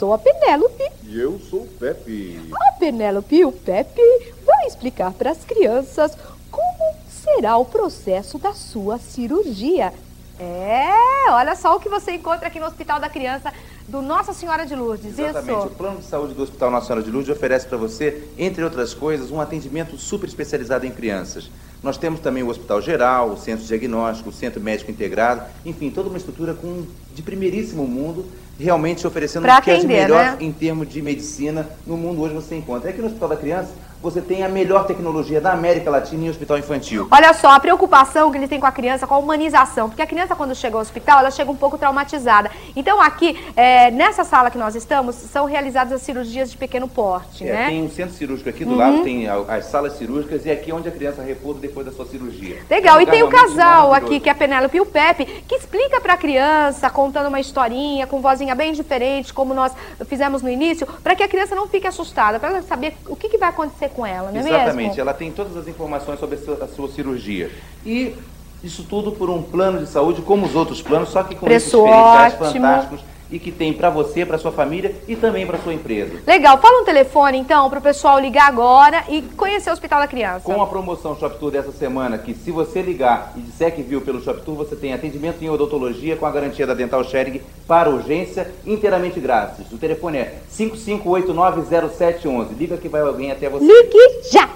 sou a Penélope. E eu sou o Pepe. A Penélope e o Pepe vão explicar para as crianças como será o processo da sua cirurgia. É, olha só o que você encontra aqui no Hospital da Criança do Nossa Senhora de Lourdes. Exatamente. Isso. O plano de saúde do Hospital Nossa Senhora de Lourdes oferece para você, entre outras coisas, um atendimento super especializado em crianças. Nós temos também o Hospital Geral, o Centro Diagnóstico, o Centro Médico Integrado, enfim, toda uma estrutura com, de primeiríssimo mundo, realmente oferecendo Pra o que é de melhor né? em termos de medicina no mundo hoje você encontra. E aqui no Hospital da Criança, você tem a melhor tecnologia da América Latina em hospital infantil. Olha só, a preocupação que ele tem com a criança, com a humanização, porque a criança quando chega ao hospital, ela chega um pouco traumatizada. Então aqui, é, nessa sala que nós estamos, são realizadas as cirurgias de pequeno porte, É, né? Tem um centro cirúrgico aqui do Uhum. lado, tem as salas cirúrgicas e aqui é onde a criança repousa depois da sua cirurgia. Legal, É um e tem o realmente casal aqui, que é a Penélope e o Pepe, que explica pra criança, contando uma historinha, com vozinha bem diferente, como nós fizemos no início, para que a criança não fique assustada, para ela saber o que, que vai acontecer com ela, não é Exatamente, mesmo? ela tem todas as informações sobre a sua, a cirurgia. E isso tudo por um plano de saúde como os outros planos, só que com Preço esses fantásticos e que tem para você, para sua família e também para sua empresa. Legal, fala um telefone então para o pessoal ligar agora e conhecer o Hospital da Criança. Com a promoção Shop Tour dessa semana, que se você ligar e disser que viu pelo Shop Tour, você tem atendimento em odontologia com a garantia da Dental Sharing para urgência, inteiramente grátis. O telefone é 55890711. Liga que vai alguém até você. Ligue já!